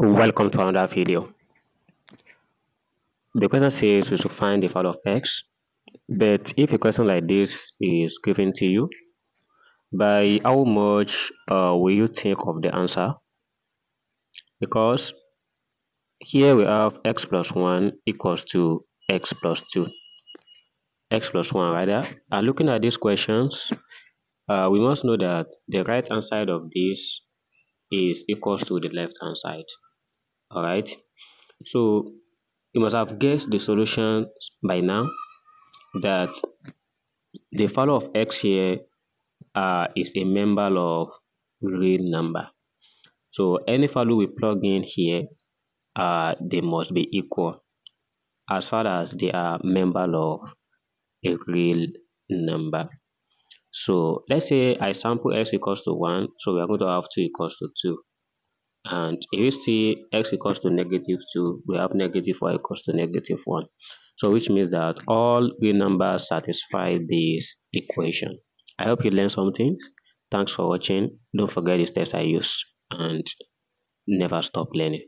Welcome to another video. The question says we should find the value of x, but if a question like this is given to you, by how much uh, will you think of the answer? Because here we have x plus 1 equals to x plus 2. x plus 1 rather. And looking at these questions, uh, we must know that the right hand side of this is equals to the left hand side all right? So you must have guessed the solution by now that the value of x here uh, is a member of real number. So any value we plug in here uh, they must be equal as far as they are member of a real number. So let's say I sample x equals to 1 so we are going to have 2 equals to 2 and if you see x equals to negative 2 we have negative y equals to negative 1 so which means that all real numbers satisfy this equation. I hope you learned something thanks for watching. Don't forget the steps i use and never stop learning